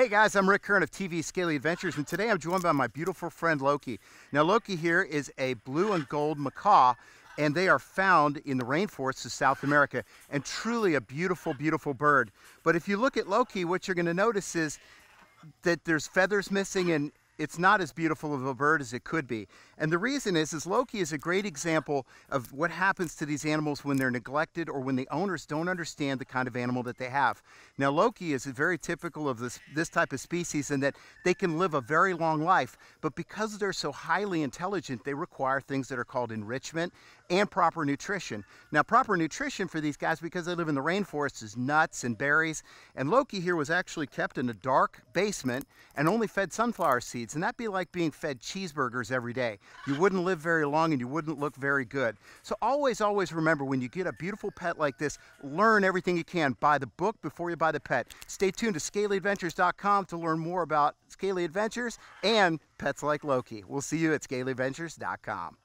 Hey guys, I'm Rick Curren of TV Scaly Adventures, and today I'm joined by my beautiful friend Loki. Now, Loki here is a blue and gold macaw, and they are found in the rainforests of South America, and truly a beautiful, beautiful bird. But if you look at Loki, what you're going to notice is that there's feathers missing and it's not as beautiful of a bird as it could be. And the reason is, is Loki is a great example of what happens to these animals when they're neglected or when the owners don't understand the kind of animal that they have. Now, Loki is very typical of this, this type of species in that they can live a very long life, but because they're so highly intelligent, they require things that are called enrichment and proper nutrition. Now, proper nutrition for these guys, because they live in the rainforest, is nuts and berries. And Loki here was actually kept in a dark basement and only fed sunflower seeds. And that'd be like being fed cheeseburgers every day. You wouldn't live very long and you wouldn't look very good. So always, always remember when you get a beautiful pet like this, learn everything you can. Buy the book before you buy the pet. Stay tuned to scalyadventures.com to learn more about Scaly Adventures and pets like Loki. We'll see you at scalyadventures.com.